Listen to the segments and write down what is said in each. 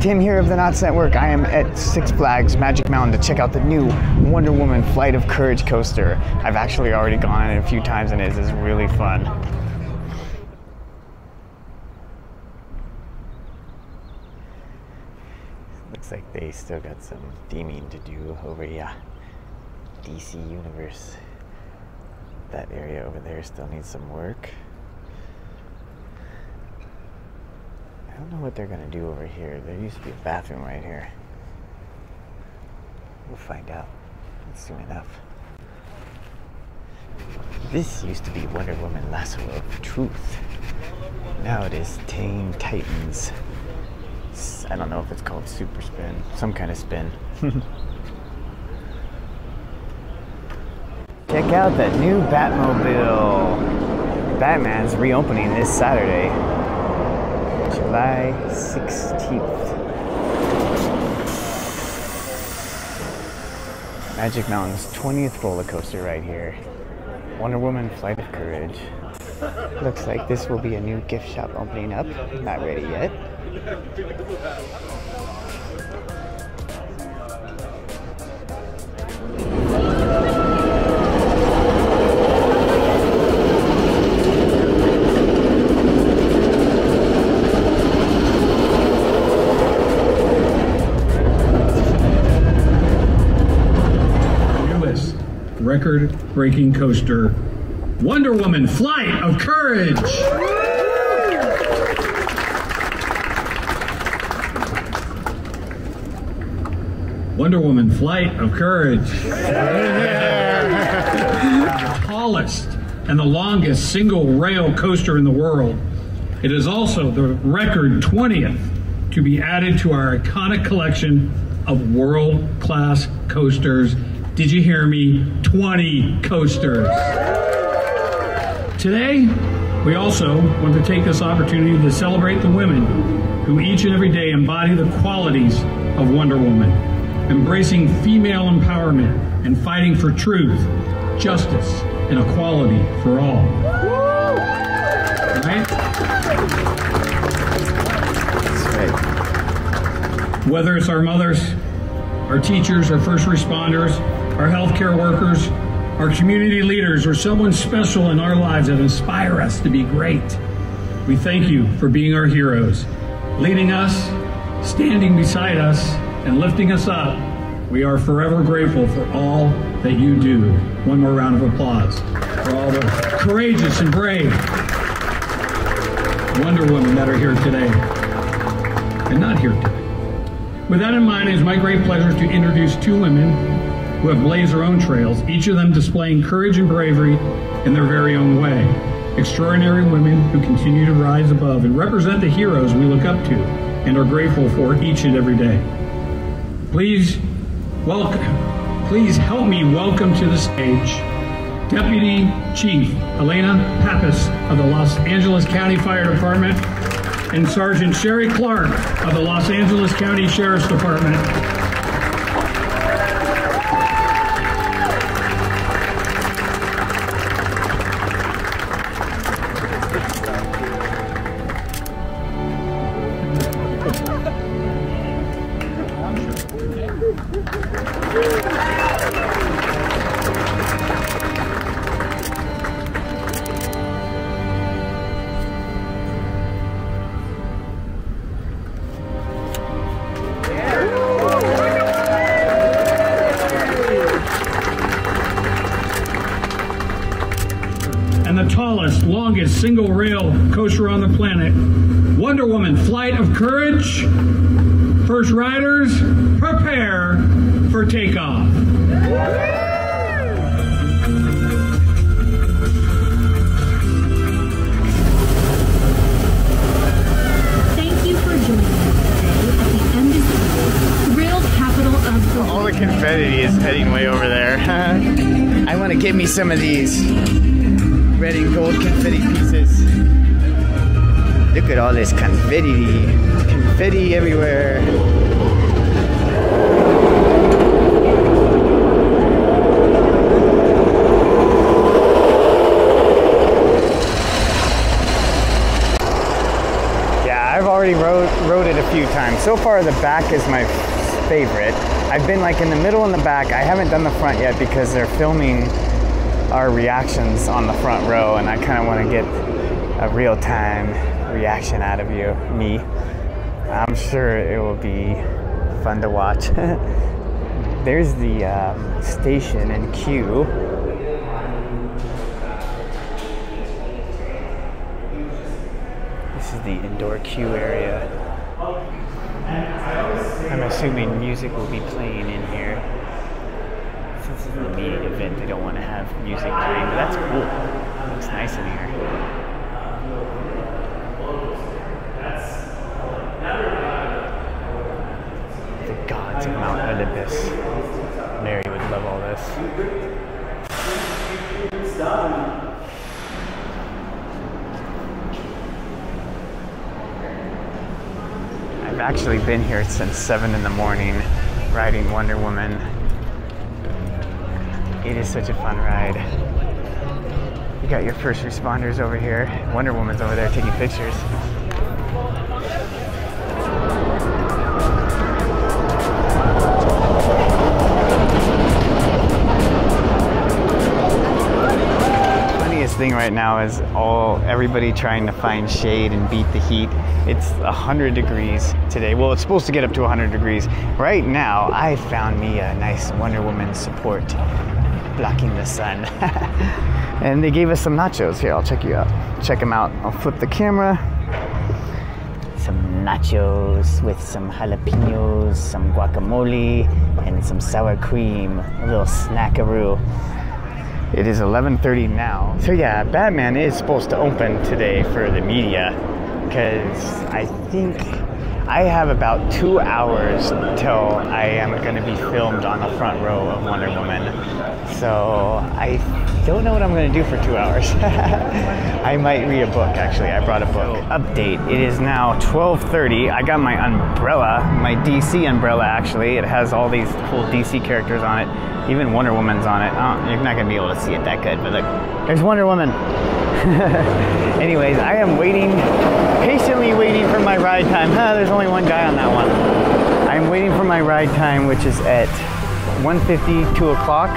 Tim here of the Knott's Network. I am at Six Flags Magic Mountain to check out the new Wonder Woman Flight of Courage coaster. I've actually already gone a few times and it is really fun. Looks like they still got some theming to do over here. DC Universe. That area over there still needs some work. Don't know what they're gonna do over here. There used to be a bathroom right here. We'll find out soon enough. This used to be Wonder Woman Lasso of Truth. Now it is Teen Titans. I don't know if it's called Super Spin, some kind of spin. Check out that new Batmobile. Batman's reopening this Saturday, July 16th. Magic Mountain's 20th roller coaster right here. Wonder Woman Flight of Courage. Looks like this will be a new gift shop opening up. Not ready yet. Record breaking coaster, Wonder Woman Flight of Courage. Wonder Woman Flight of Courage. the tallest and the longest single rail coaster in the world. It is also the record 20th to be added to our iconic collection of world class coasters. Did you hear me? 20 coasters. Today, we also want to take this opportunity to celebrate the women who each and every day embody the qualities of Wonder Woman, embracing female empowerment and fighting for truth, justice, and equality for all. That's right. Whether it's our mothers, our teachers, our first responders, our healthcare workers, our community leaders, or someone special in our lives that inspire us to be great. We thank you for being our heroes, leading us, standing beside us, and lifting us up. We are forever grateful for all that you do. One more round of applause for all the courageous and brave Wonder Women that are here today and not here today. With that in mind, it is my great pleasure to introduce two women who have blazed their own trails, each of them displaying courage and bravery in their very own way. Extraordinary women who continue to rise above and represent the heroes we look up to and are grateful for each and every day. Please welcome, please help me welcome to the stage Deputy Chief Elena Pappas of the Los Angeles County Fire Department and Sergeant Sherry Clark of the Los Angeles County Sheriff's Department. Single rail coaster on the planet, Wonder Woman Flight of Courage. First riders, prepare for takeoff. Thank you for joining us today at the Embassy, thrill capital of the All the confetti is heading way over there. I want to give me some of these red and gold confetti pieces. Look at all this confetti. Confetti everywhere. Yeah, I've already wrote rode it a few times. So far, the back is my favorite. I've been like in the middle and the back. I haven't done the front yet because they're filming our reactions on the front row, and I kind of want to get a real time reaction out of you, me. I'm sure it will be fun to watch. There's the um, station and queue. This is the indoor queue area. I'm assuming music will be playing in here. Since it's is an event, they don't want to have music playing, but that's cool. looks nice in here. Gods Mount Olympus. Mary would love all this. I've actually been here since 7 in the morning riding Wonder Woman. It is such a fun ride. You got your first responders over here. Wonder Woman's over there taking pictures. Thing right now is all everybody trying to find shade and beat the heat. It's 100 degrees today. Well, it's supposed to get up to 100 degrees. Right now, I found me a nice Wonder Woman support blocking the sun. and they gave us some nachos. Here, I'll check you out. Check them out. I'll flip the camera. Some nachos with some jalapenos, some guacamole, and some sour cream. A little snackaroo. It is 11:30 now. So yeah, Batman is supposed to open today for the media because I think I have about two hours till I am going to be filmed on the front row of Wonder Woman. So I don't know what I'm going to do for two hours. I might read a book actually. I brought a book. Update. It is now 12:30. I got my umbrella, my DC umbrella actually. It has all these cool DC characters on it. Even Wonder Woman's on it. Oh, you're not going to be able to see it that good, but look, there's Wonder Woman. Anyways, I am waiting, patiently waiting for my ride time. Ah, there's only one guy on that one. I'm waiting for my ride time, which is at 1.50, 2 o'clock.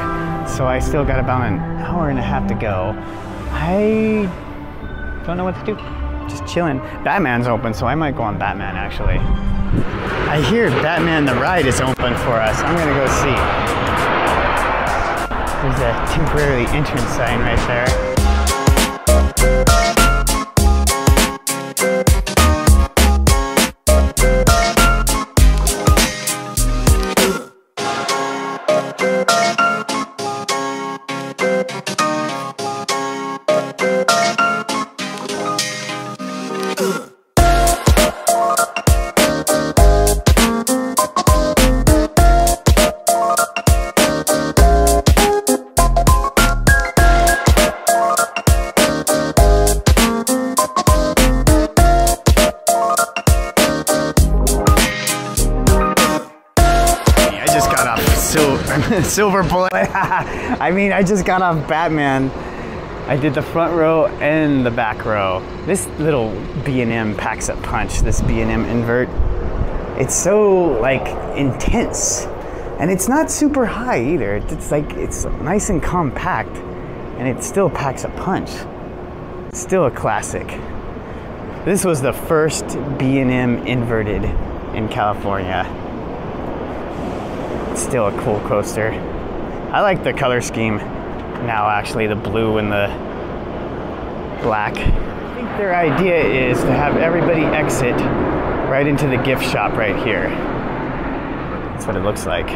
So I still got about an hour and a half to go. I don't know what to do. Just chilling. Batman's open, so I might go on Batman actually. I hear Batman the ride is open for us. I'm gonna go see. There's a temporary entrance sign right there. Silver Bullet. I mean, I just got off Batman. I did the front row and the back row. This little B&M packs a punch. This B&M invert. It's so like intense, and it's not super high either. It's like it's nice and compact, and it still packs a punch. Still a classic. This was the first B&M inverted in California. It's still a cool coaster. I like the color scheme now, actually, the blue and the black. I think their idea is to have everybody exit right into the gift shop right here. That's what it looks like.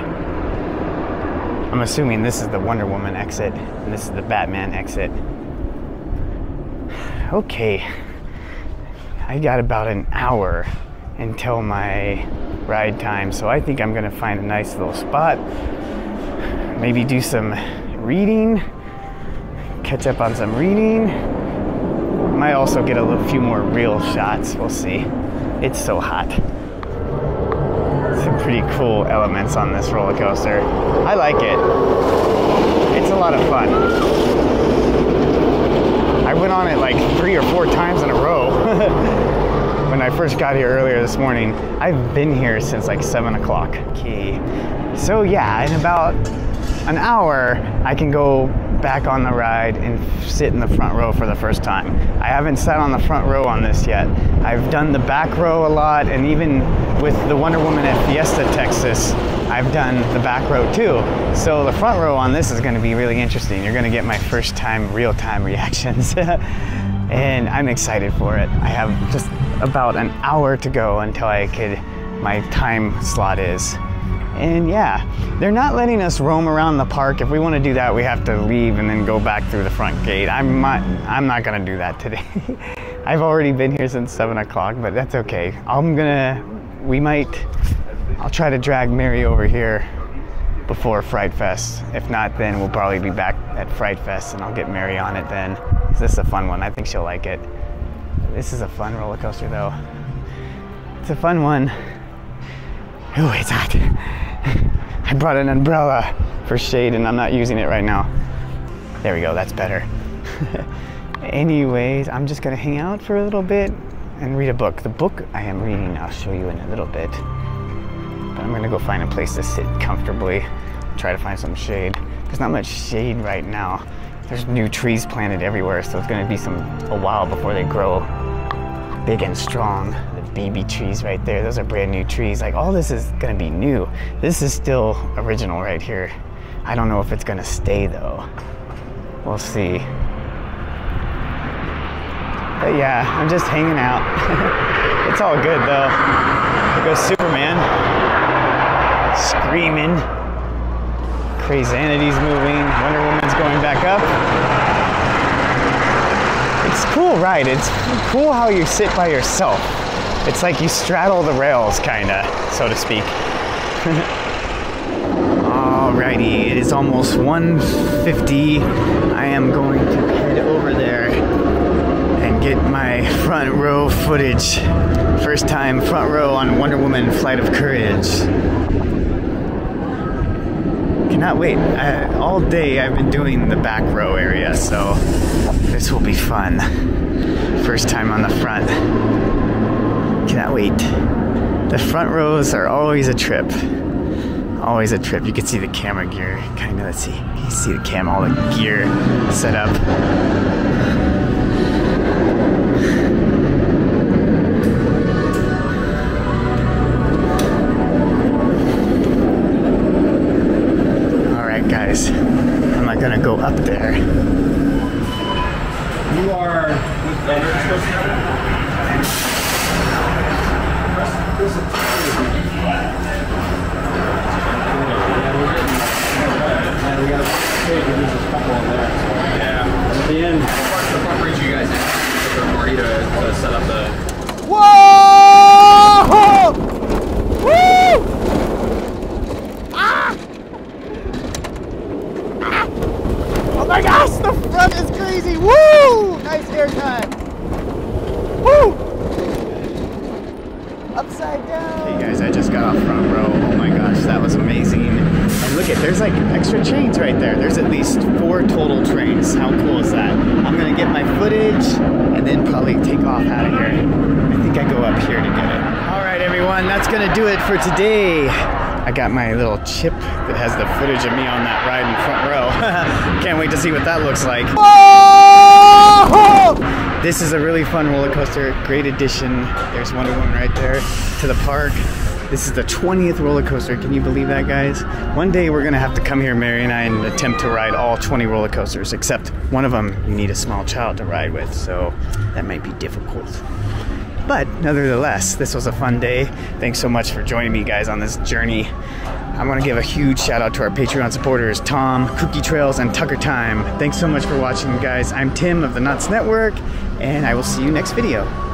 I'm assuming this is the Wonder Woman exit and this is the Batman exit. Okay. I got about an hour until my ride time, so I think I'm gonna find a nice little spot. Maybe do some reading, catch up on some reading. Might also get a little few more real shots. We'll see. It's so hot. Some pretty cool elements on this roller coaster. I like it. It's a lot of fun. I went on it like three or four times in a row. when I first got here earlier this morning. I've been here since like 7 o'clock. Okay. So yeah, in about an hour, I can go back on the ride and sit in the front row for the first time. I haven't sat on the front row on this yet. I've done the back row a lot, and even with the Wonder Woman at Fiesta, Texas, I've done the back row too. So the front row on this is going to be really interesting. You're going to get my first time real time reactions. and I'm excited for it. I have just about an hour to go until I could my time slot is. And yeah, they're not letting us roam around the park. If we want to do that, we have to leave and then go back through the front gate. I'm not, I'm not gonna do that today. I've already been here since seven o'clock, but that's okay. I'm gonna, we might, I'll try to drag Mary over here before Fright Fest. If not, then we'll probably be back at Fright Fest and I'll get Mary on it then. This is a fun one. I think she'll like it. This is a fun roller coaster though. It's a fun one. Oh, it's hot. I brought an umbrella for shade and I'm not using it right now. There we go, that's better. Anyways, I'm just gonna hang out for a little bit and read a book. The book I am reading, I'll show you in a little bit. But I'm gonna go find a place to sit comfortably, try to find some shade. There's not much shade right now. There's new trees planted everywhere, so it's gonna be some a while before they grow big and strong. The baby trees right there, those are brand new trees. Like all this is gonna be new. This is still original right here. I don't know if it's gonna stay though. We'll see. But yeah, I'm just hanging out. it's all good though. There goes Superman. Screaming. Crazanity's moving. Wonder Woman's going back up. It's cool ride. It's cool how you sit by yourself. It's like you straddle the rails, kinda, so to speak. Alrighty, it is almost 1.50. I am going to head over there and get my front row footage. First time front row on Wonder Woman Flight of Courage. Cannot wait. I, all day I've been doing the back row area, so this will be fun. First time on the front. Cannot wait. The front rows are always a trip. Always a trip. You can see the camera gear. Kind of, let's see. You see the cam, all the gear set up. Alright, guys. I'm not gonna go up there. You are At the end, The front bridge you guys in for the party to, to set up the Whoa! Woo! Ah! Ah! Oh my gosh, the front is crazy! Woo! Nice haircut! Woo! Upside down. Hey guys, I just got off front row. Oh my gosh, that was amazing. And look at, there's like extra trains right there. There's at least four total trains. How cool is that? I'm gonna get my footage and then probably take off out of here. I think I go up here to get it. All right, everyone, that's gonna do it for today. I got my little chip that has the footage of me on that ride in front row. Can't wait to see what that looks like. This is a really fun roller coaster, great addition. There's Wonder Woman right there to the park. This is the 20th roller coaster. Can you believe that, guys? One day we're gonna have to come here, Mary and I, and attempt to ride all 20 roller coasters, except one of them you need a small child to ride with, so that might be difficult. But nevertheless, this was a fun day. Thanks so much for joining me, guys, on this journey. I want to give a huge shout out to our Patreon supporters, Tom, Cookie Trails, and Tucker Time. Thanks so much for watching, guys. I'm Tim of the Knott's Network, and I will see you next video.